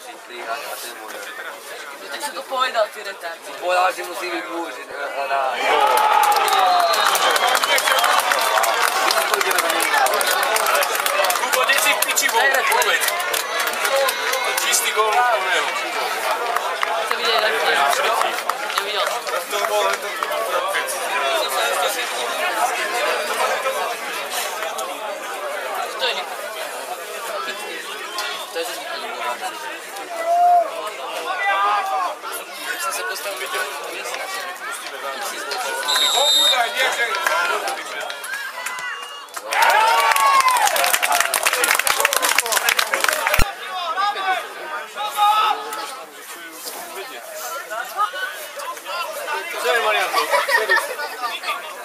strihat a ten můj. Tak si to povedal, ty retard. Povedal, že musí být muž na... na Kubo, dej si v piči vůbec. Čistý gól úplného. To viděl. Neviděl. To někdo. To je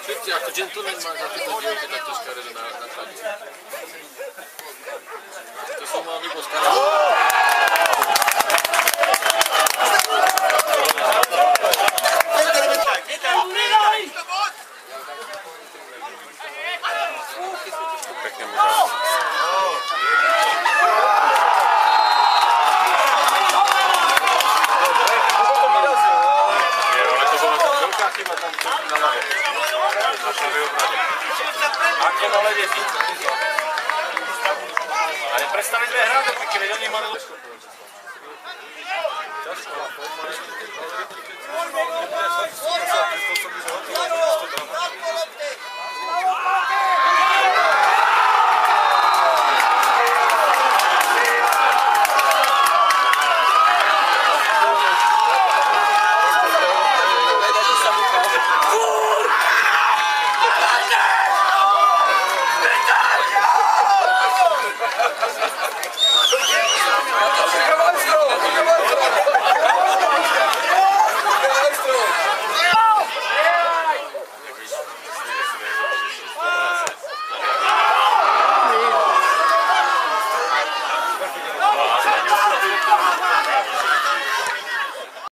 Szybciej, jako dżentelmen ma zapytać, jak ktoś karyna na sali. Ale prestali hrať, keď veď oni mali lepšie.